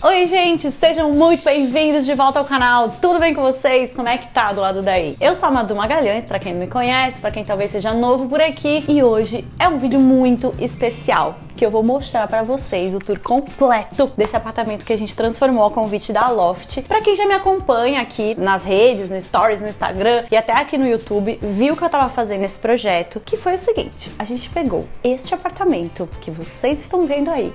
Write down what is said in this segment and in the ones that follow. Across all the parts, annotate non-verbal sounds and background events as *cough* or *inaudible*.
Oi, gente, sejam muito bem-vindos de volta ao canal. Tudo bem com vocês? Como é que tá do lado daí? Eu sou a Madu Magalhães, para quem não me conhece, para quem talvez seja novo por aqui, e hoje é um vídeo muito especial que eu vou mostrar para vocês o tour completo desse apartamento que a gente transformou a convite da Loft. Para quem já me acompanha aqui nas redes, no Stories, no Instagram e até aqui no YouTube, viu que eu tava fazendo esse projeto, que foi o seguinte: a gente pegou este apartamento que vocês estão vendo aí.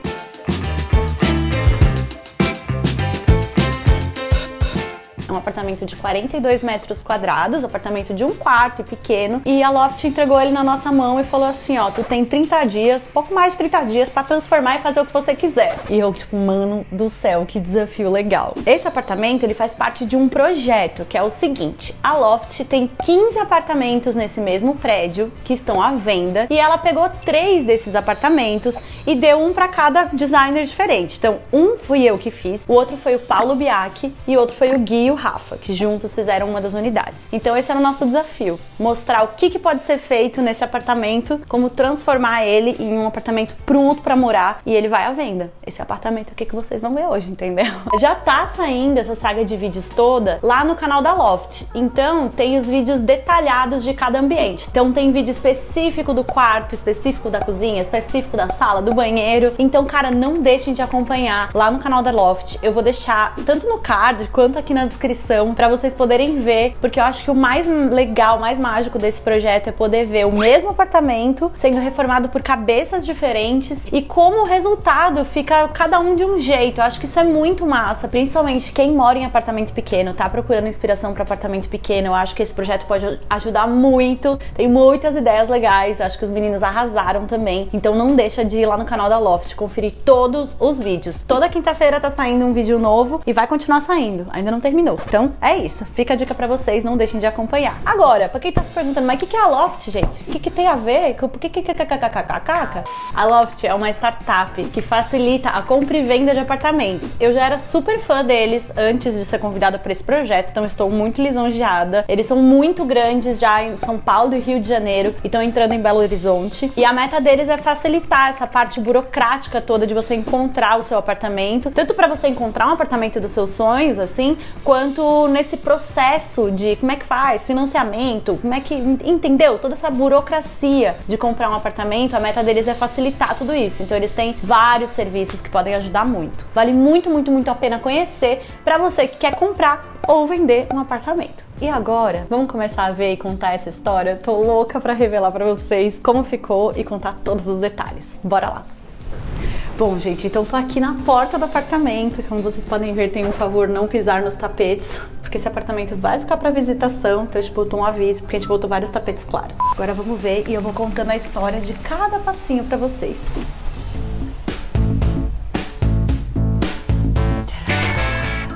Um apartamento de 42 metros quadrados, apartamento de um quarto e pequeno, e a Loft entregou ele na nossa mão e falou assim, ó, tu tem 30 dias, pouco mais de 30 dias para transformar e fazer o que você quiser. E eu, tipo, mano do céu, que desafio legal. Esse apartamento, ele faz parte de um projeto, que é o seguinte, a Loft tem 15 apartamentos nesse mesmo prédio que estão à venda, e ela pegou três desses apartamentos e deu um para cada designer diferente. Então, um fui eu que fiz, o outro foi o Paulo Biac e o outro foi o Gui o Rafa, que juntos fizeram uma das unidades. Então esse era o nosso desafio, mostrar o que, que pode ser feito nesse apartamento, como transformar ele em um apartamento pronto para morar e ele vai à venda. Esse apartamento aqui que vocês vão ver hoje, entendeu? *laughs* Já tá saindo essa saga de vídeos toda lá no canal da Loft. Então tem os vídeos detalhados de cada ambiente. Então tem vídeo específico do quarto, específico da cozinha, específico da sala, do banheiro. Então, cara, não deixem de acompanhar lá no canal da Loft. Eu vou deixar tanto no card quanto aqui na descrição descrição para vocês poderem ver, porque eu acho que o mais legal, mais mágico desse projeto é poder ver o mesmo apartamento sendo reformado por cabeças diferentes e como o resultado fica cada um de um jeito. Eu acho que isso é muito massa, principalmente quem mora em apartamento pequeno, tá procurando inspiração para apartamento pequeno. Eu acho que esse projeto pode ajudar muito. Tem muitas ideias legais, acho que os meninos arrasaram também. Então não deixa de ir lá no canal da Loft conferir todos os vídeos. Toda quinta-feira tá saindo um vídeo novo e vai continuar saindo. Ainda não terminou. Então é isso, fica a dica para vocês, não deixem de acompanhar. Agora, pra quem tá se perguntando, mas o que, que é a Loft, gente? O que, que tem a ver? Por que que A Loft é uma startup que facilita a compra e venda de apartamentos. Eu já era super fã deles antes de ser convidada para esse projeto, então estou muito lisonjeada. Eles são muito grandes já em São Paulo e Rio de Janeiro e estão entrando em Belo Horizonte. E a meta deles é facilitar essa parte burocrática toda de você encontrar o seu apartamento, tanto para você encontrar um apartamento dos seus sonhos, assim, quanto muito nesse processo de como é que faz, financiamento, como é que. Entendeu? Toda essa burocracia de comprar um apartamento, a meta deles é facilitar tudo isso. Então eles têm vários serviços que podem ajudar muito. Vale muito, muito, muito a pena conhecer para você que quer comprar ou vender um apartamento. E agora, vamos começar a ver e contar essa história? Tô louca para revelar para vocês como ficou e contar todos os detalhes. Bora lá. Bom, gente, então tô aqui na porta do apartamento. Como vocês podem ver, tem um favor não pisar nos tapetes, porque esse apartamento vai ficar para visitação. Então a gente botou um aviso, porque a gente botou vários tapetes claros. Agora vamos ver e eu vou contando a história de cada passinho para vocês.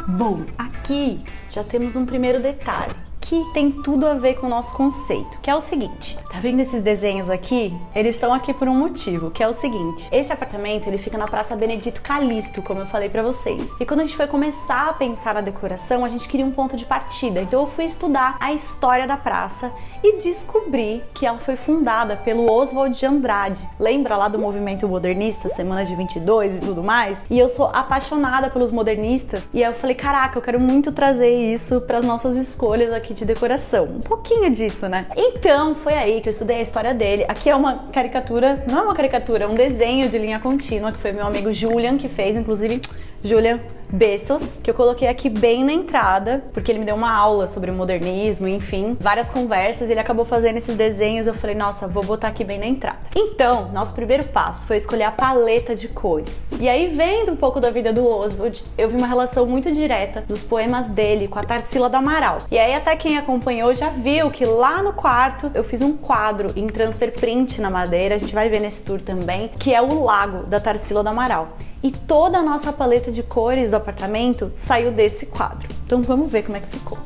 Bom, aqui já temos um primeiro detalhe que tem tudo a ver com o nosso conceito, que é o seguinte. Tá vendo esses desenhos aqui? Eles estão aqui por um motivo, que é o seguinte. Esse apartamento, ele fica na Praça Benedito Calixto, como eu falei para vocês. E quando a gente foi começar a pensar na decoração, a gente queria um ponto de partida. Então eu fui estudar a história da praça e descobri que ela foi fundada pelo Oswald de Andrade. Lembra lá do movimento modernista, Semana de 22 e tudo mais? E eu sou apaixonada pelos modernistas e aí eu falei, caraca, eu quero muito trazer isso para as nossas escolhas aqui de decoração. Um pouquinho disso, né? Então, foi aí que eu estudei a história dele. Aqui é uma caricatura, não é uma caricatura, é um desenho de linha contínua que foi meu amigo Julian que fez, inclusive, Julian Bessos, que eu coloquei aqui bem na entrada, porque ele me deu uma aula sobre modernismo, enfim, várias conversas, ele acabou fazendo esses desenhos, eu falei, nossa, vou botar aqui bem na entrada. Então, nosso primeiro passo foi escolher a paleta de cores. E aí, vendo um pouco da vida do Oswald, eu vi uma relação muito direta dos poemas dele com a Tarsila do Amaral. E aí, até quem acompanhou já viu que lá no quarto eu fiz um quadro em transfer print na madeira, a gente vai ver nesse tour também, que é o Lago da Tarsila do Amaral e toda a nossa paleta de cores do apartamento saiu desse quadro. Então vamos ver como é que ficou.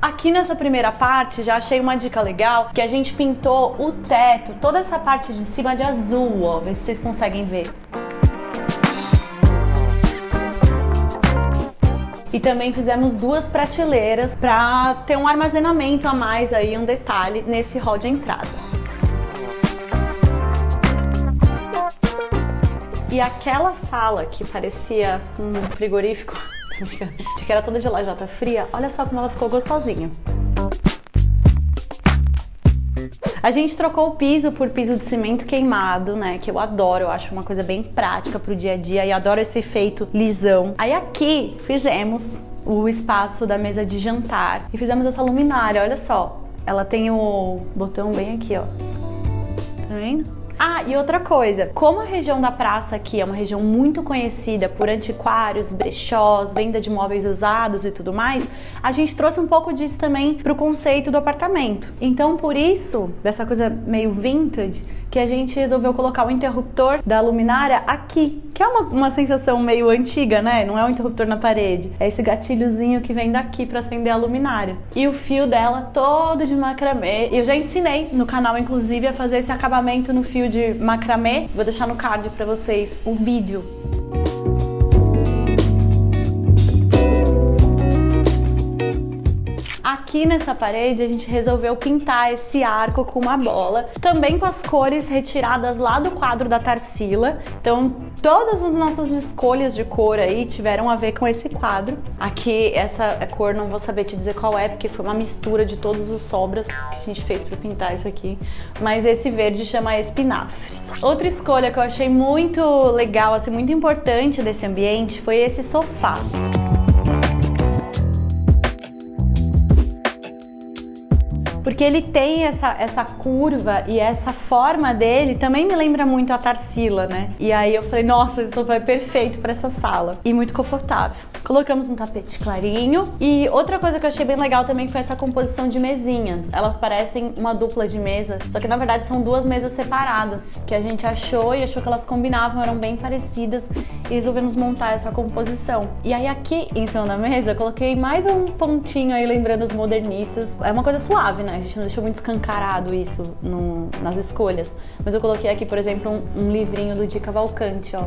Aqui nessa primeira parte já achei uma dica legal que a gente pintou o teto, toda essa parte de cima de azul, ó, vê se vocês conseguem ver. e também fizemos duas prateleiras para ter um armazenamento a mais aí, um detalhe nesse hall de entrada. E aquela sala que parecia um frigorífico, *laughs* tá que era toda de lajota tá fria, olha só como ela ficou gostosinha. A gente trocou o piso por piso de cimento queimado, né? Que eu adoro, eu acho uma coisa bem prática pro dia a dia e adoro esse efeito lisão. Aí aqui fizemos o espaço da mesa de jantar e fizemos essa luminária, olha só. Ela tem o botão bem aqui, ó. Tá vendo? Ah, e outra coisa, como a região da praça aqui é uma região muito conhecida por antiquários, brechós, venda de móveis usados e tudo mais, a gente trouxe um pouco disso também pro conceito do apartamento. Então, por isso, dessa coisa meio vintage, que a gente resolveu colocar o interruptor da luminária aqui, que é uma, uma sensação meio antiga, né? Não é um interruptor na parede, é esse gatilhozinho que vem daqui para acender a luminária. E o fio dela todo de macramê. Eu já ensinei no canal, inclusive, a fazer esse acabamento no fio de macramê. Vou deixar no card para vocês o vídeo Aqui nessa parede a gente resolveu pintar esse arco com uma bola, também com as cores retiradas lá do quadro da Tarsila. Então, todas as nossas escolhas de cor aí tiveram a ver com esse quadro. Aqui essa cor não vou saber te dizer qual é, porque foi uma mistura de todos os sobras que a gente fez para pintar isso aqui, mas esse verde chama espinafre. Outra escolha que eu achei muito legal, assim, muito importante desse ambiente foi esse sofá. Porque ele tem essa, essa curva e essa forma dele também me lembra muito a Tarsila, né? E aí eu falei, nossa, sofá é perfeito para essa sala e muito confortável. Colocamos um tapete clarinho e outra coisa que eu achei bem legal também foi essa composição de mesinhas. Elas parecem uma dupla de mesa, só que na verdade são duas mesas separadas que a gente achou e achou que elas combinavam, eram bem parecidas e resolvemos montar essa composição. E aí aqui em cima da mesa eu coloquei mais um pontinho aí lembrando os modernistas. É uma coisa suave, né? A gente não deixou muito escancarado isso no, nas escolhas. Mas eu coloquei aqui, por exemplo, um, um livrinho do Di Cavalcante, ó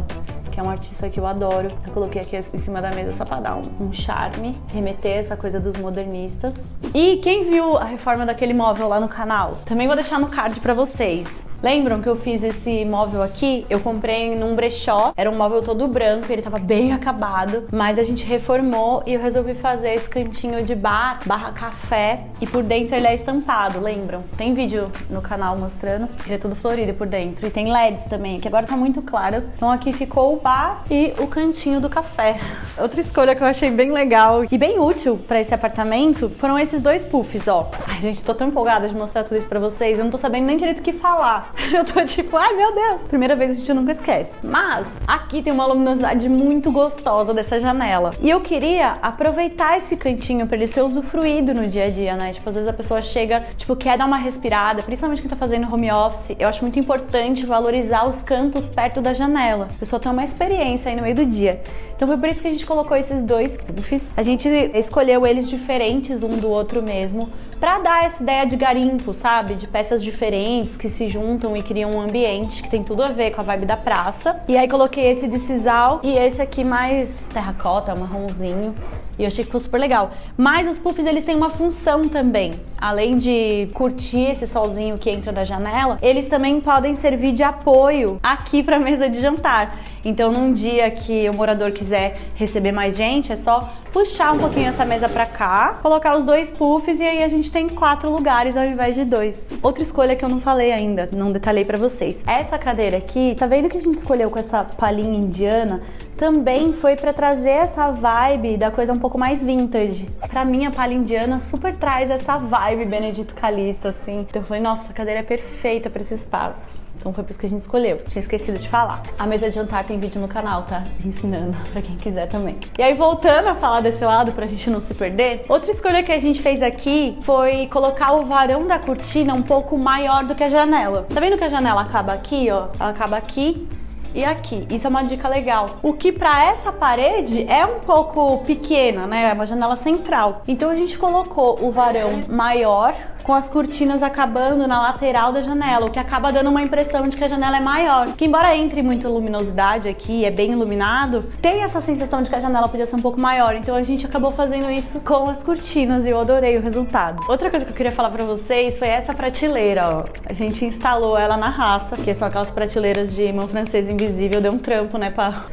que é um artista que eu adoro. Eu coloquei aqui em cima da mesa só pra dar um, um, charme, remeter essa coisa dos modernistas. E quem viu a reforma daquele móvel lá no canal? Também vou deixar no card pra vocês. Lembram que eu fiz esse móvel aqui? Eu comprei num brechó, era um móvel todo branco, ele tava bem *laughs* acabado, mas a gente reformou e eu resolvi fazer esse cantinho de bar, barra café, e por dentro ele é estampado, lembram? Tem vídeo no canal mostrando, ele é tudo florido por dentro. E tem LEDs também, que agora tá muito claro. Então aqui ficou o bar e o cantinho do café. *laughs* Outra escolha que eu achei bem legal e bem útil para esse apartamento foram esses dois puffs, ó. Ai, gente, tô tão empolgada de mostrar tudo isso pra vocês, eu não tô sabendo nem direito o que falar. *laughs* eu tô tipo, ai meu Deus, primeira vez a gente nunca esquece. Mas aqui tem uma luminosidade muito gostosa dessa janela. E eu queria aproveitar esse cantinho para ele ser usufruído no dia a dia, né? Tipo, às vezes a pessoa chega, tipo, quer dar uma respirada, principalmente quem tá fazendo home office. Eu acho muito importante valorizar os cantos perto da janela. A pessoa tem uma experiência aí no meio do dia. Então foi por isso que a gente colocou esses dois puffs. A gente escolheu eles diferentes um do outro mesmo, para dar essa ideia de garimpo, sabe? De peças diferentes que se juntam e criam um ambiente que tem tudo a ver com a vibe da praça. E aí coloquei esse de sisal e esse aqui mais terracota, marronzinho. E eu achei que ficou super legal. Mas os puffs, eles têm uma função também. Além de curtir esse solzinho que entra da janela, eles também podem servir de apoio aqui para mesa de jantar. Então, num dia que o morador quiser receber mais gente, é só puxar um pouquinho essa mesa para cá, colocar os dois puffs e aí a gente tem quatro lugares ao invés de dois. Outra escolha que eu não falei ainda, não detalhei para vocês. Essa cadeira aqui, tá vendo que a gente escolheu com essa palhinha indiana? Também foi para trazer essa vibe da coisa um pouco mais vintage. Para mim, a palha indiana super traz essa vibe Benedito Calixto, assim. Então eu falei, nossa, a cadeira é perfeita para esse espaço. Então foi por isso que a gente escolheu. Tinha esquecido de falar. A mesa de jantar tem vídeo no canal, tá? Ensinando *laughs* para quem quiser também. E aí voltando a falar desse lado pra gente não se perder, outra escolha que a gente fez aqui foi colocar o varão da cortina um pouco maior do que a janela. Tá vendo que a janela acaba aqui, ó? Ela acaba aqui e aqui. Isso é uma dica legal. O que para essa parede é um pouco pequena, né? É uma janela central. Então a gente colocou o varão maior com as cortinas acabando na lateral da janela, o que acaba dando uma impressão de que a janela é maior. Que embora entre muita luminosidade aqui, é bem iluminado, tem essa sensação de que a janela podia ser um pouco maior. Então a gente acabou fazendo isso com as cortinas e eu adorei o resultado. Outra coisa que eu queria falar para vocês foi essa prateleira, ó. A gente instalou ela na raça, que são aquelas prateleiras de mão francesa invisível, deu um trampo, né, pá?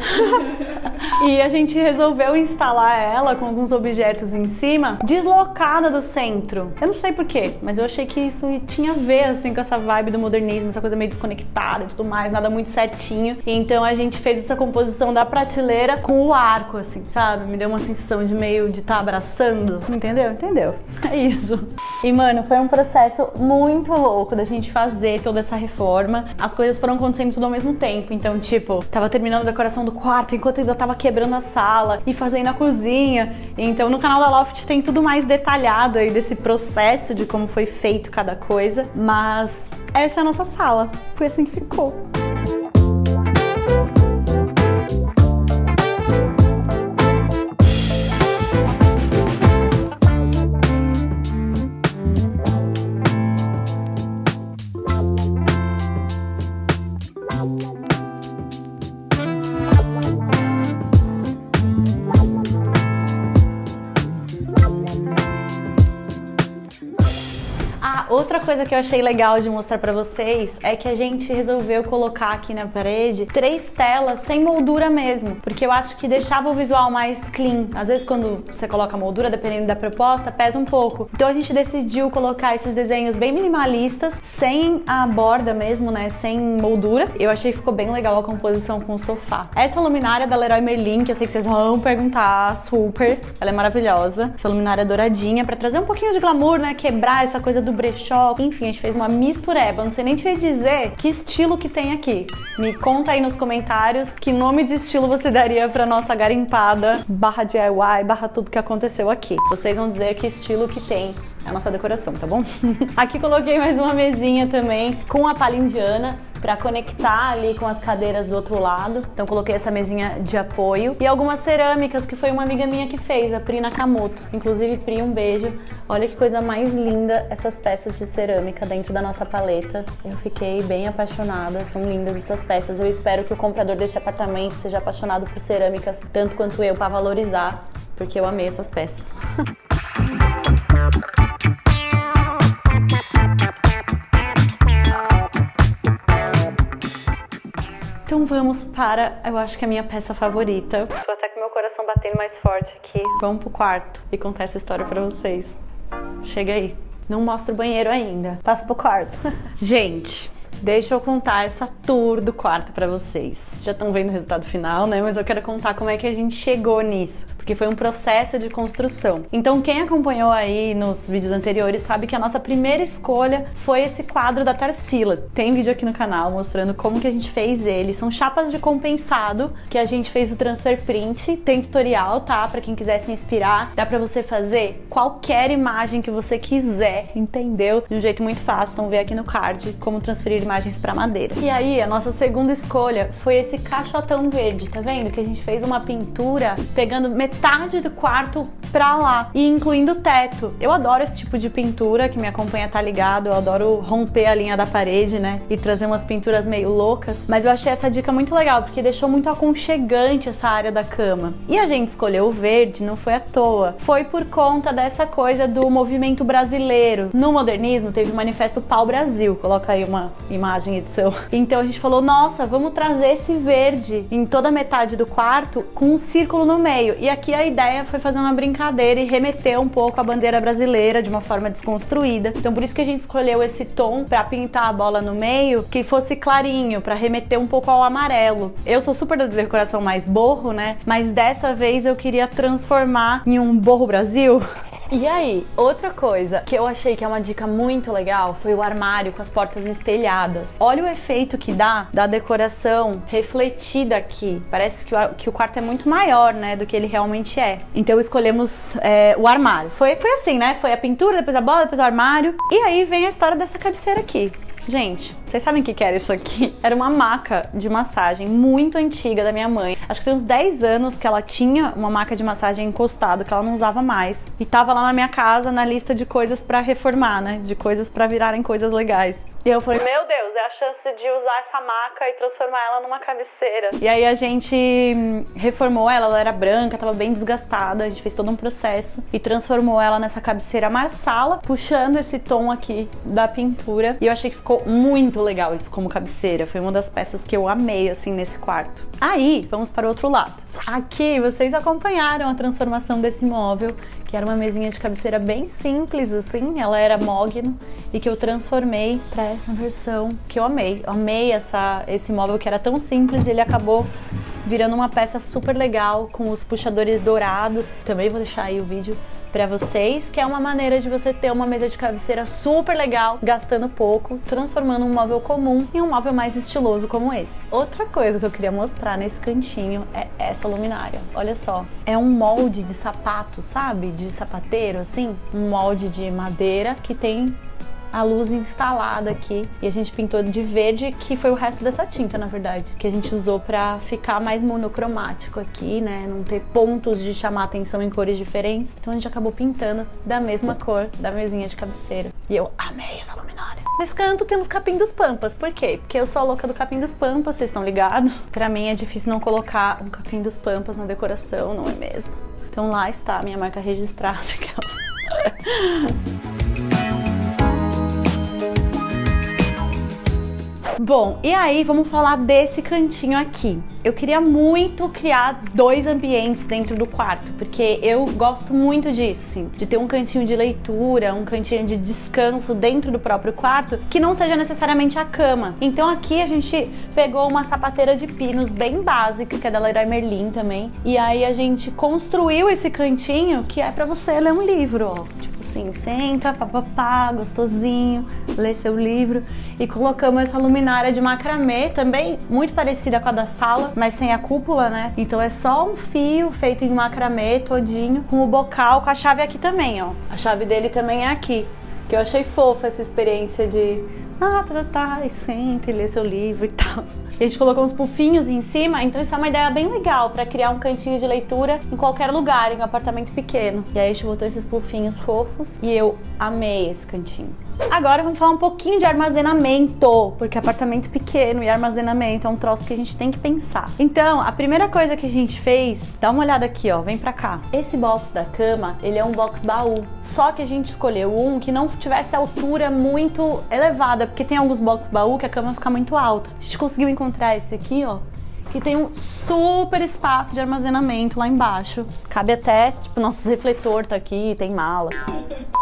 *laughs* e a gente resolveu instalar ela com alguns objetos em cima, deslocada do centro. Eu não sei porquê, mas eu achei que isso tinha a ver, assim, com essa vibe do modernismo, essa coisa meio desconectada e tudo mais, nada muito certinho. E então a gente fez essa composição da prateleira com o arco, assim, sabe? Me deu uma sensação de meio de estar tá abraçando. Entendeu? Entendeu? É isso. E, mano, foi um processo muito louco da gente fazer toda essa reforma. As coisas foram acontecendo tudo ao mesmo tempo. Então, tipo, tava terminando a decoração do quarto enquanto ainda tava quebrando a sala e fazendo a cozinha. Então, no canal da Loft tem tudo mais detalhado aí desse processo de como foi feito cada coisa. Mas essa é a nossa sala. Foi assim que ficou. Coisa que eu achei legal de mostrar para vocês é que a gente resolveu colocar aqui na parede três telas sem moldura mesmo, porque eu acho que deixava o visual mais clean. Às vezes quando você coloca moldura, dependendo da proposta, pesa um pouco. Então a gente decidiu colocar esses desenhos bem minimalistas, sem a borda mesmo, né, sem moldura. Eu achei que ficou bem legal a composição com o sofá. Essa luminária da Leroy Merlin, que eu sei que vocês vão perguntar, super, ela é maravilhosa. Essa luminária douradinha para trazer um pouquinho de glamour, né, quebrar essa coisa do brechó brechó, enfim, a gente fez uma mistureba. Não sei nem te dizer que estilo que tem aqui. Me conta aí nos comentários que nome de estilo você daria para nossa garimpada barra DIY, barra tudo que aconteceu aqui. Vocês vão dizer que estilo que tem a nossa decoração, tá bom? *laughs* aqui coloquei mais uma mesinha também com a palha indiana para conectar ali com as cadeiras do outro lado. Então coloquei essa mesinha de apoio e algumas cerâmicas que foi uma amiga minha que fez, a Pri Nakamoto. Inclusive, Pri, um beijo. Olha que coisa mais linda essas peças de cerâmica dentro da nossa paleta. Eu fiquei bem apaixonada, são lindas essas peças. Eu espero que o comprador desse apartamento seja apaixonado por cerâmicas tanto quanto eu para valorizar, porque eu amei essas peças. *laughs* vamos para, eu acho que é a minha peça favorita. Tô até com meu coração batendo mais forte aqui. Vamos pro quarto e contar essa história para vocês. Chega aí. Não mostra o banheiro ainda. Passa pro quarto. *laughs* Gente, Deixa eu contar essa tour do quarto para vocês. Vocês já estão vendo o resultado final, né? Mas eu quero contar como é que a gente chegou nisso porque foi um processo de construção. Então, quem acompanhou aí nos vídeos anteriores sabe que a nossa primeira escolha foi esse quadro da Tarsila. Tem vídeo aqui no canal mostrando como que a gente fez ele. São chapas de compensado que a gente fez o transfer print. Tem tutorial, tá? Para quem quiser se inspirar, dá para você fazer qualquer imagem que você quiser, entendeu? De um jeito muito fácil. Então, vê aqui no card como transferir imagens para madeira. E aí, a nossa segunda escolha foi esse caixotão verde, tá vendo? Que a gente fez uma pintura pegando metade metade do quarto pra lá e incluindo o teto. Eu adoro esse tipo de pintura, que me acompanha tá ligado, eu adoro romper a linha da parede, né? E trazer umas pinturas meio loucas, mas eu achei essa dica muito legal, porque deixou muito aconchegante essa área da cama. E a gente escolheu o verde, não foi à toa. Foi por conta dessa coisa do movimento brasileiro. No modernismo teve o manifesto Pau Brasil, coloca aí uma imagem edição. Então a gente falou, nossa, vamos trazer esse verde em toda a metade do quarto com um círculo no meio. E aqui a ideia foi fazer uma brincadeira e remeter um pouco a bandeira brasileira de uma forma desconstruída. Então por isso que a gente escolheu esse tom para pintar a bola no meio que fosse clarinho, para remeter um pouco ao amarelo. Eu sou super da decoração mais borro, né? Mas dessa vez eu queria transformar em um borro Brasil. *laughs* E aí, outra coisa que eu achei que é uma dica muito legal foi o armário com as portas espelhadas. Olha o efeito que dá da decoração refletida aqui. Parece que o, que o quarto é muito maior, né, do que ele realmente é. Então escolhemos é, o armário. Foi, foi assim, né? Foi a pintura, depois a bola, depois o armário. E aí vem a história dessa cabeceira aqui. Gente, vocês sabem o que era isso aqui? *laughs* Era uma maca de massagem muito antiga da minha mãe. Acho que tem uns 10 anos que ela tinha uma maca de massagem encostado, que ela não usava mais. E tava lá na minha casa na lista de coisas para reformar, né? De coisas para virarem coisas legais. E eu falei, meu Deus, é a chance de usar essa maca e transformar ela numa cabeceira. E aí a gente hum, reformou ela, ela era branca, tava bem desgastada, a gente fez todo um processo e transformou ela nessa cabeceira marsala, puxando esse tom aqui da pintura. E eu achei que ficou muito legal isso como cabeceira. Foi uma das peças que eu amei assim nesse quarto. Aí, vamos para o outro lado. Aqui vocês acompanharam a transformação desse móvel que era uma mesinha de cabeceira bem simples, assim, ela era mogno e que eu transformei para essa versão que eu amei. Eu amei essa, esse móvel que era tão simples e ele acabou virando uma peça super legal com os puxadores dourados. Também vou deixar aí o vídeo para vocês, que é uma maneira de você ter uma mesa de cabeceira super legal, gastando pouco, transformando um móvel comum em um móvel mais estiloso como esse. Outra coisa que eu queria mostrar nesse cantinho é essa luminária. Olha só, é um molde de sapato, sabe? De sapateiro assim, um molde de madeira que tem a luz instalada aqui e a gente pintou de verde, que foi o resto dessa tinta, na verdade, que a gente usou para ficar mais monocromático aqui, né? Não ter pontos de chamar atenção em cores diferentes. Então a gente acabou pintando da mesma cor da mesinha de cabeceira. E eu amei essa luminária. Nesse canto temos capim dos pampas. Por quê? Porque eu sou a louca do capim dos pampas, vocês estão ligados? Para mim é difícil não colocar um capim dos pampas na decoração, não é mesmo? Então lá está a minha marca registrada. *laughs* Bom, e aí vamos falar desse cantinho aqui. Eu queria muito criar dois ambientes dentro do quarto, porque eu gosto muito disso, assim, de ter um cantinho de leitura, um cantinho de descanso dentro do próprio quarto, que não seja necessariamente a cama. Então aqui a gente pegou uma sapateira de pinos bem básica, que é da Leroy Merlin também, e aí a gente construiu esse cantinho que é para você ler um livro, ó. Tipo, assim, senta, papapá, gostosinho, lê seu livro. E colocamos essa luminária de macramê, também muito parecida com a da sala, mas sem a cúpula, né? Então é só um fio feito em macramê todinho, com o bocal, com a chave aqui também, ó. A chave dele também é aqui. Que eu achei fofa essa experiência de ah, tá, tá, e senta e lê seu livro e tal. A gente colocou uns pufinhos em cima, então isso é uma ideia bem legal para criar um cantinho de leitura em qualquer lugar, em um apartamento pequeno. E aí a gente botou esses pufinhos fofos e eu amei esse cantinho. Agora vamos falar um pouquinho de armazenamento, porque apartamento pequeno e armazenamento é um troço que a gente tem que pensar. Então, a primeira coisa que a gente fez, dá uma olhada aqui, ó, vem pra cá. Esse box da cama, ele é um box baú, só que a gente escolheu um que não tivesse altura muito elevada, porque tem alguns box baú que a cama fica muito alta. A gente conseguiu encontrar esse aqui, ó, que tem um super espaço de armazenamento lá embaixo. Cabe até, tipo, nosso refletor tá aqui, tem mala.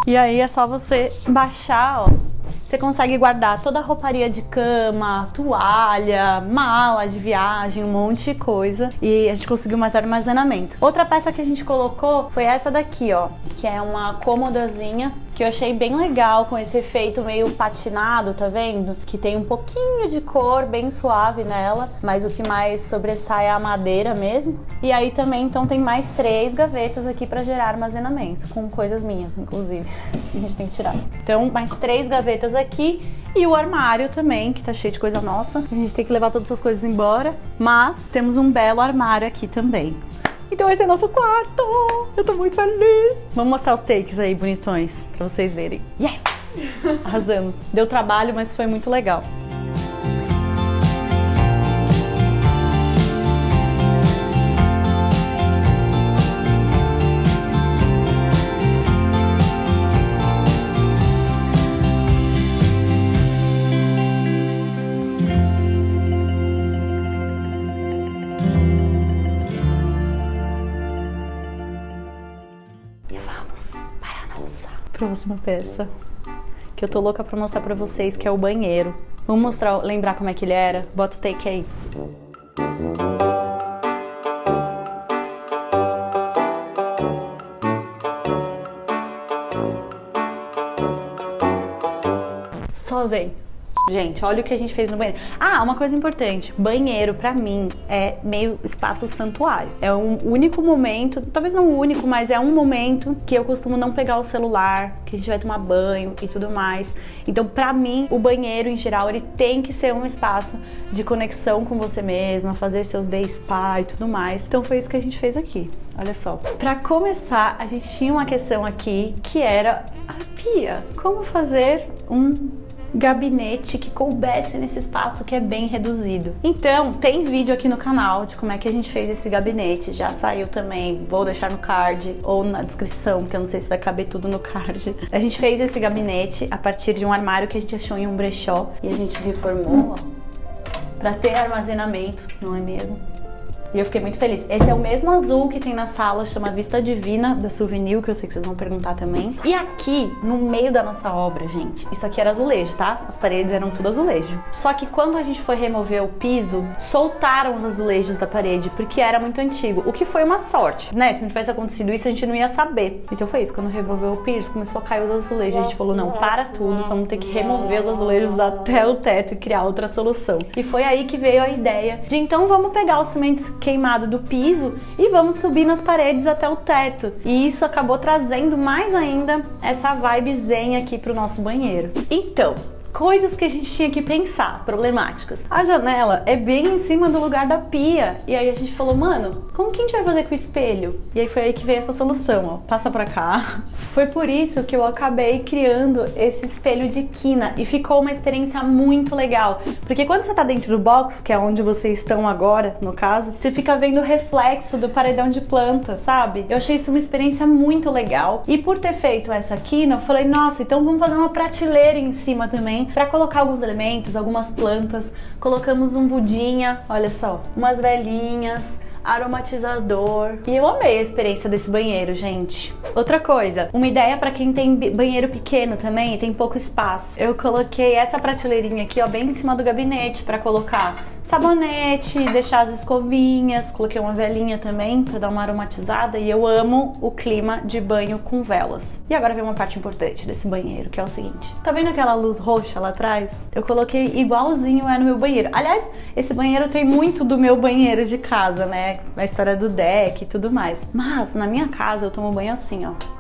E aí é só você baixar, ó. Você consegue guardar toda a rouparia de cama, toalha, mala de viagem, um monte de coisa. E a gente conseguiu mais armazenamento. Outra peça que a gente colocou foi essa daqui, ó, que é uma cômodazinha que eu achei bem legal com esse efeito meio patinado, tá vendo? Que tem um pouquinho de cor bem suave nela, mas o que mais sobressai é a madeira mesmo. E aí também então tem mais três gavetas aqui para gerar armazenamento, com coisas minhas, inclusive. *laughs* A gente tem que tirar. Então, mais três gavetas aqui e o armário também, que tá cheio de coisa nossa. A gente tem que levar todas essas coisas embora, mas temos um belo armário aqui também. Então esse é nosso quarto! Eu tô muito feliz! Vamos mostrar os takes aí, bonitões, pra vocês verem. Yes! *laughs* Arrasamos. Deu trabalho, mas foi muito legal. Próxima peça que eu tô louca pra mostrar pra vocês, que é o banheiro. Vamos mostrar, lembrar como é que ele era? Bota o take aí. Só vem. Gente, olha o que a gente fez no banheiro. Ah, uma coisa importante. Banheiro, para mim, é meio espaço santuário. É um único momento, talvez não o único, mas é um momento que eu costumo não pegar o celular, que a gente vai tomar banho e tudo mais. Então, para mim, o banheiro, em geral, ele tem que ser um espaço de conexão com você mesma, fazer seus day spa e tudo mais. Então, foi isso que a gente fez aqui. Olha só. Para começar, a gente tinha uma questão aqui que era a pia. Como fazer um gabinete que coubesse nesse espaço que é bem reduzido. Então, tem vídeo aqui no canal de como é que a gente fez esse gabinete, já saiu também, vou deixar no card ou na descrição, porque eu não sei se vai caber tudo no card. *laughs* A gente fez esse gabinete a partir de um armário que a gente achou em um brechó e a gente reformou, ó, para ter armazenamento, não é mesmo? E eu fiquei muito feliz. Esse é o mesmo azul que tem na sala, chama Vista Divina da Souvenir, que eu sei que vocês vão perguntar também. E aqui, no meio da nossa obra, gente, isso aqui era azulejo, tá? As paredes eram tudo azulejo. Só que quando a gente foi remover o piso, soltaram os azulejos da parede, porque era muito antigo. O que foi uma sorte, né? Se não tivesse acontecido isso, a gente não ia saber. Então foi isso, quando removeu o piso, começou a cair os azulejos. A gente falou, não, para tudo, vamos ter que remover os azulejos até o teto e criar outra solução. E foi aí que veio a ideia de então vamos pegar os cimentos queimado do piso e vamos subir nas paredes até o teto. E isso acabou trazendo mais ainda essa vibe zen aqui pro nosso banheiro. Então, coisas que a gente tinha que pensar, problemáticas. A janela é bem em cima do lugar da pia. E aí a gente falou, mano, como que a gente vai fazer com o espelho? E aí foi aí que veio essa solução, ó. Passa pra cá. *laughs* Foi por isso que eu acabei criando esse espelho de quina e ficou uma experiência muito legal. Porque quando você tá dentro do box, que é onde vocês estão agora, no caso, você fica vendo o reflexo do paredão de plantas, sabe? Eu achei isso uma experiência muito legal. E por ter feito essa quina, eu falei, nossa, então vamos fazer uma prateleira em cima também para colocar alguns elementos, algumas plantas. Colocamos um budinha, olha só, umas velhinhas, aromatizador. E eu amei a experiência desse banheiro, gente. Outra coisa, uma ideia para quem tem banheiro pequeno também e tem pouco espaço. Eu coloquei essa prateleirinha aqui, ó, bem em cima do gabinete para colocar sabonete, deixar as escovinhas, coloquei uma velinha também para dar uma aromatizada e eu amo o clima de banho com velas. E agora vem uma parte importante desse banheiro, que é o seguinte. Tá vendo aquela luz roxa lá atrás? Eu coloquei igualzinho é no meu banheiro. Aliás, esse banheiro tem muito do meu banheiro de casa, né? A história do deck e tudo mais. Mas na minha casa eu tomo banho assim, ó.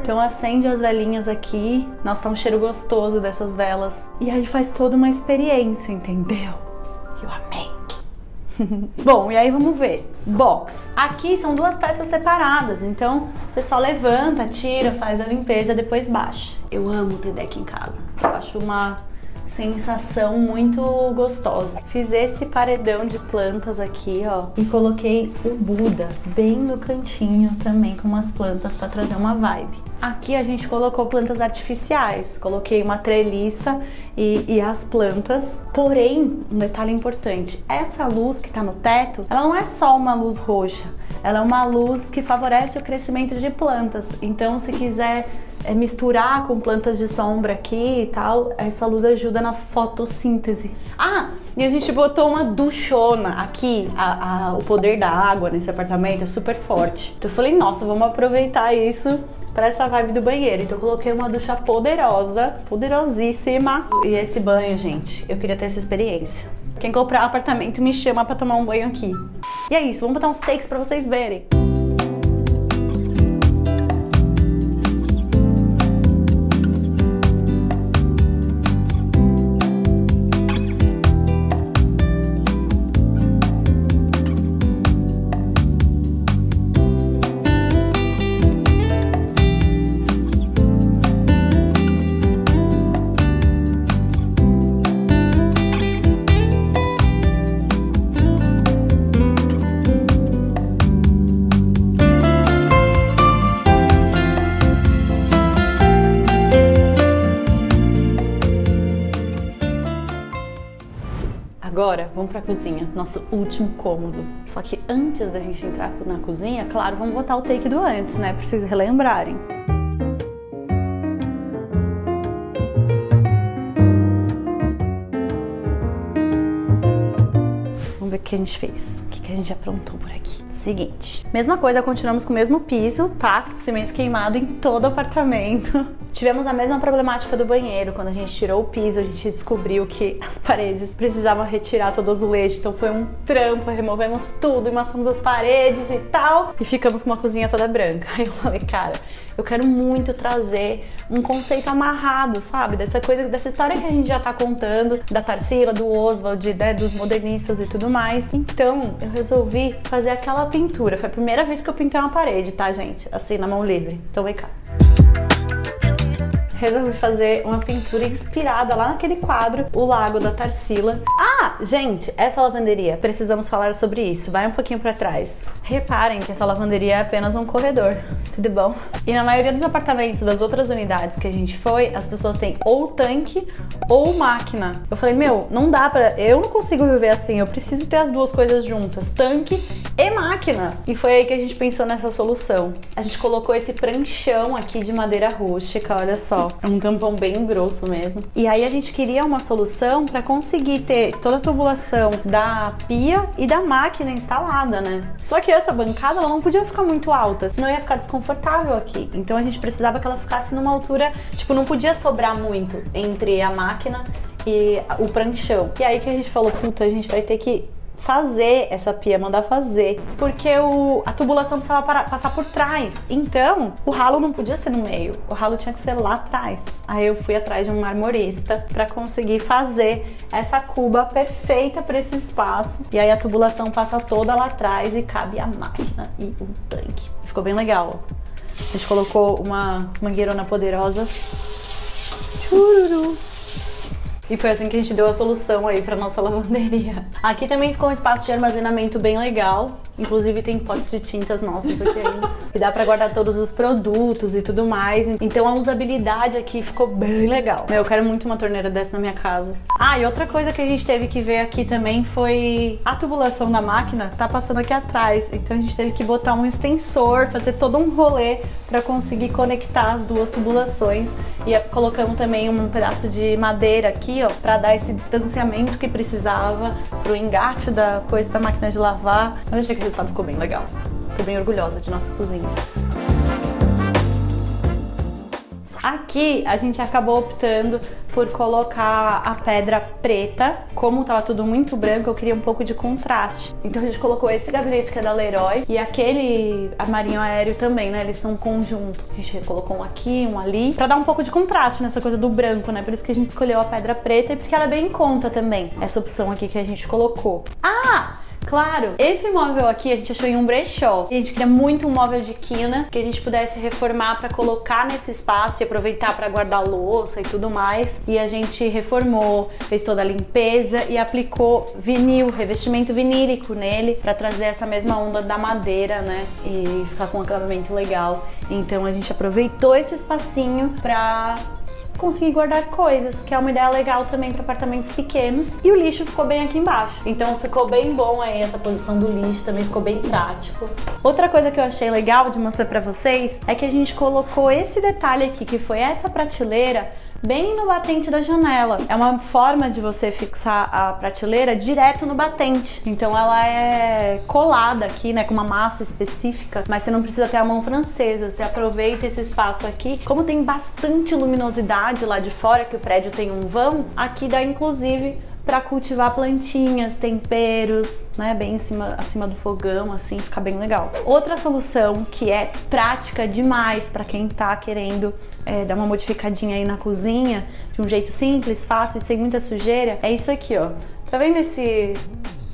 Então acende as velinhas aqui. Nossa, tá um cheiro gostoso dessas velas. E aí faz toda uma experiência, entendeu? Eu amei. *laughs* Bom, e aí vamos ver. Box. Aqui são duas peças separadas, então você só levanta, tira, faz a limpeza, depois baixa. Eu amo ter deck em casa. Eu acho uma sensação muito gostosa. Fiz esse paredão de plantas aqui, ó, e coloquei o Buda bem no cantinho também com umas plantas para trazer uma vibe. Aqui a gente colocou plantas artificiais, coloquei uma treliça e, e, as plantas. Porém, um detalhe importante: essa luz que está no teto, ela não é só uma luz roxa, ela é uma luz que favorece o crescimento de plantas. Então, se quiser misturar com plantas de sombra aqui e tal, essa luz ajuda na fotossíntese. Ah, e a gente botou uma duchona aqui. A, a, o poder da água nesse apartamento é super forte. Então eu falei, nossa, vamos aproveitar isso para essa vibe do banheiro. Então eu coloquei uma ducha poderosa, poderosíssima. E esse banho, gente, eu queria ter essa experiência. Quem comprar apartamento me chama para tomar um banho aqui. E é isso, vamos botar uns takes para vocês verem. Cozinha, nosso último cômodo. Só que antes da gente entrar na cozinha, claro, vamos botar o take do antes, né? Pra vocês relembrarem. Vamos ver o que a gente fez, o que a gente aprontou por aqui. Seguinte, mesma coisa, continuamos com o mesmo piso, tá? Cimento queimado em todo o apartamento. *laughs* Tivemos a mesma problemática do banheiro. Quando a gente tirou o piso, a gente descobriu que as paredes precisavam retirar todo o azulejo. Então foi um trampo, removemos tudo, emassamos as paredes e tal. E ficamos com uma cozinha toda branca. *laughs* Aí eu falei, cara, eu quero muito trazer um conceito amarrado, sabe? Dessa coisa, dessa história que a gente já tá contando, da Tarsila, do Oswald, né, dos modernistas e tudo mais. Então eu resolvi fazer aquela pintura. Foi a primeira vez que eu pintei uma parede, tá, gente? Assim, na mão livre. Então vem cá resolvi fazer uma pintura inspirada lá naquele quadro, O Lago da Tarsila. Ah, gente, essa lavanderia, precisamos falar sobre isso. Vai um pouquinho para trás. Reparem que essa lavanderia é apenas um corredor, tudo bom? E na maioria dos apartamentos das outras unidades que a gente foi, as pessoas têm ou tanque ou máquina. Eu falei, meu, não dá para, eu não consigo viver assim, eu preciso ter as duas coisas juntas, tanque e máquina. E foi aí que a gente pensou nessa solução. A gente colocou esse pranchão aqui de madeira rústica, olha só. É um tampão bem grosso mesmo. E aí a gente queria uma solução para conseguir ter toda a tubulação da pia e da máquina instalada, né? Só que essa bancada ela não podia ficar muito alta, senão ia ficar desconfortável aqui. Então a gente precisava que ela ficasse numa altura, tipo, não podia sobrar muito entre a máquina e o pranchão. E aí que a gente falou, puta, a gente vai ter que fazer essa pia, mandar fazer, porque o, a tubulação precisava passar por trás. Então, o ralo não podia ser no meio, o ralo tinha que ser lá atrás. Aí eu fui atrás de um marmorista para conseguir fazer essa cuba perfeita para esse espaço. E aí a tubulação passa toda lá atrás e cabe a máquina e o tanque. Ficou bem legal. A gente colocou uma mangueirona poderosa. E foi assim que a gente deu a solução aí para nossa lavanderia. Aqui também ficou um espaço de armazenamento bem legal. Inclusive tem potes de tintas nossos aqui ainda. *laughs* que dá para guardar todos os produtos e tudo mais. Então a usabilidade aqui ficou bem legal. Meu, eu quero muito uma torneira dessa na minha casa. Ah, e outra coisa que a gente teve que ver aqui também foi a tubulação da máquina tá passando aqui atrás. Então a gente teve que botar um extensor, fazer todo um rolê para conseguir conectar as duas tubulações. E colocamos também um pedaço de madeira aqui ó, para dar esse distanciamento que precisava pro engate da coisa da máquina de lavar. Eu achei que o resultado ficou bem legal. Tô bem orgulhosa de nossa cozinha. Aqui a gente acabou optando por colocar a pedra preta. Como tava tudo muito branco, eu queria um pouco de contraste. Então a gente colocou esse gabinete que é da Leroy e aquele armarinho aéreo também, né? Eles são conjunto. A gente colocou um aqui, um ali, para dar um pouco de contraste nessa coisa do branco, né? Por isso que a gente escolheu a pedra preta e porque ela é bem em conta também. Essa opção aqui que a gente colocou. Ah! Claro, esse móvel aqui a gente achou em um brechó. A gente queria muito um móvel de quina que a gente pudesse reformar para colocar nesse espaço e aproveitar para guardar louça e tudo mais. E a gente reformou, fez toda a limpeza e aplicou vinil, revestimento vinílico nele para trazer essa mesma onda da madeira, né? E ficar com um acabamento legal. Então a gente aproveitou esse espacinho para conseguir guardar coisas, que é uma ideia legal também para apartamentos pequenos. E o lixo ficou bem aqui embaixo. Então ficou bem bom aí essa posição do lixo, também ficou bem prático. Outra coisa que eu achei legal de mostrar para vocês é que a gente colocou esse detalhe aqui, que foi essa prateleira bem no batente da janela. É uma forma de você fixar a prateleira direto no batente. Então ela é colada aqui, né, com uma massa específica, mas você não precisa ter a mão francesa. Você aproveita esse espaço aqui. Como tem bastante luminosidade lá de fora, que o prédio tem um vão, aqui dá inclusive para cultivar plantinhas, temperos, né, bem em cima, acima do fogão, assim, fica bem legal. Outra solução que é prática demais para quem tá querendo é, dar uma modificadinha aí na cozinha, de um jeito simples, fácil, sem muita sujeira, é isso aqui, ó. Tá vendo esse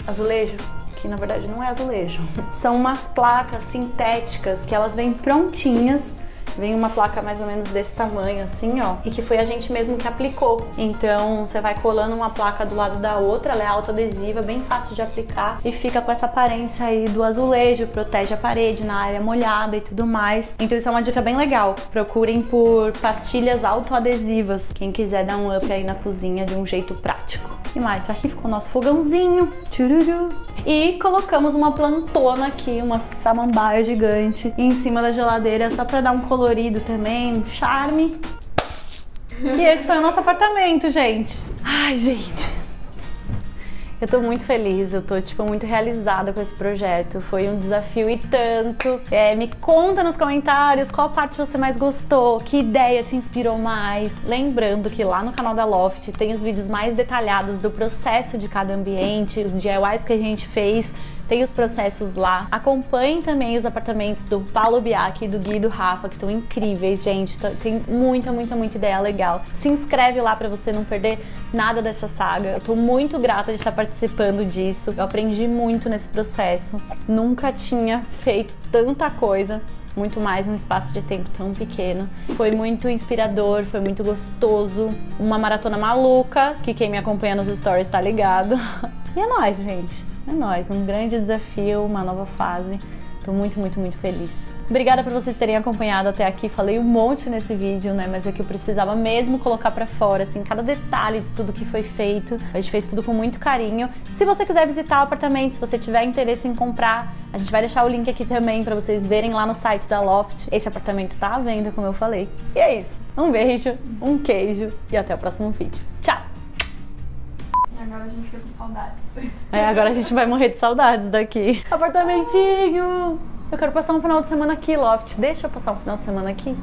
azulejo? Que na verdade não é azulejo. *laughs* São umas placas sintéticas que elas vêm prontinhas vem uma placa mais ou menos desse tamanho, assim, ó, e que foi a gente mesmo que aplicou. Então você vai colando uma placa do lado da outra, ela é autoadesiva, bem fácil de aplicar e fica com essa aparência aí do azulejo, protege a parede na área molhada e tudo mais. Então isso é uma dica bem legal. Procurem por pastilhas autoadesivas, quem quiser dar um up aí na cozinha de um jeito prático. E mais, aqui ficou o nosso fogãozinho. Tchururu. E colocamos uma plantona aqui, uma samambaia gigante em cima da geladeira só para dar um colorido também, um charme. E esse foi o nosso apartamento, gente. Ai, gente. Eu tô muito feliz, eu tô, tipo, muito realizada com esse projeto. Foi um desafio e tanto. É, me conta nos comentários qual parte você mais gostou, que ideia te inspirou mais. Lembrando que lá no canal da Loft tem os vídeos mais detalhados do processo de cada ambiente, os DIYs que a gente fez tem os processos lá. Acompanhe também os apartamentos do Paulo Biak e do Gui e do Rafa, que estão incríveis, gente. Tem muita, muita, muita ideia legal. Se inscreve lá para você não perder nada dessa saga. Eu tô muito grata de estar participando disso. Eu aprendi muito nesse processo. Nunca tinha feito tanta coisa muito mais num espaço de tempo tão pequeno. Foi muito inspirador, foi muito gostoso. Uma maratona maluca, que quem me acompanha nos stories tá ligado. *laughs* E é nóis, gente. É nóis, um grande desafio, uma nova fase. Tô muito, muito, muito feliz. Obrigada por vocês terem acompanhado até aqui. Falei um monte nesse vídeo, né? Mas é que eu precisava mesmo colocar para fora, assim, cada detalhe de tudo que foi feito. A gente fez tudo com muito carinho. Se você quiser visitar o apartamento, se você tiver interesse em comprar, a gente vai deixar o link aqui também para vocês verem lá no site da Loft. Esse apartamento está à venda, como eu falei. E é isso. Um beijo, um queijo e até o próximo vídeo. Tchau! Agora a gente fica com saudades. É, agora a gente vai morrer de saudades daqui. Apartamentinho! Eu quero passar um final de semana aqui, Loft. Deixa eu passar um final de semana aqui.